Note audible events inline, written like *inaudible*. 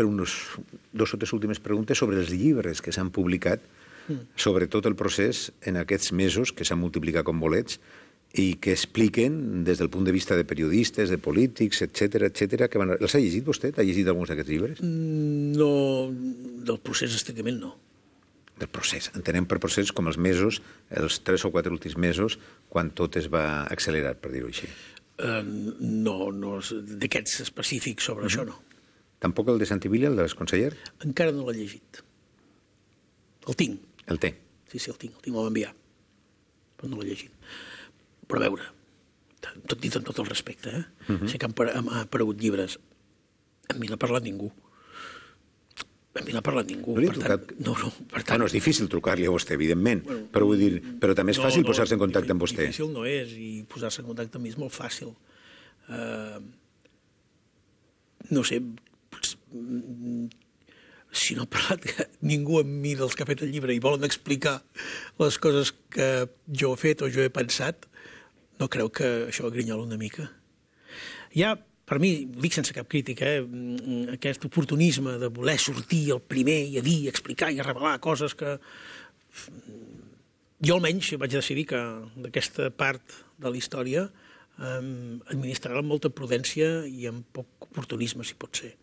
per unes dos o tres últimes preguntes sobre els llibres que s'han publicat sobre tot el procés en aquests mesos que s'han multiplicat com bolets i que expliquen des del punt de vista de periodistes, de polítics, etc etc que van... Els ha llegit vostè? Ha llegit alguns d'aquests llibres? No, del procés estrictament no. Del procés. Entenem per procés com els mesos, els tres o quatre últims mesos, quan tot es va accelerar, per dir-ho així. Uh, no, no d'aquests específics sobre uh -huh. això no. Tampoc el de Santivilla, el de l'exconseller? Encara no l'he llegit. El tinc. El té. Sí, sí, el tinc, el tinc, me'l va enviar. Però no l'he llegit. Però a veure, tot dit amb tot el respecte, eh? Uh -huh. Sé que han, han aparegut llibres. A mi n'ha parlat ningú. A mi n'ha parlat ningú. No ha per trucat? tant, no, no, per tant, Bueno, és difícil trucar-li a vostè, evidentment, bueno, però vull dir, però també és fàcil posar-se en contacte amb vostè. Difícil no és, i posar-se en contacte amb mi és molt fàcil. Uh, no sé, si no ha parlat *laughs* ningú amb mi dels que ha fet el llibre i volen explicar les coses que jo he fet o jo he pensat, no creu que això grinyola una mica. Hi ha, per mi, dic sense cap crítica, eh, mm, aquest oportunisme de voler sortir el primer i a dir, explicar i a revelar coses que... Jo almenys vaig decidir que d'aquesta part de la història eh, administrar amb molta prudència i amb poc oportunisme, si pot ser.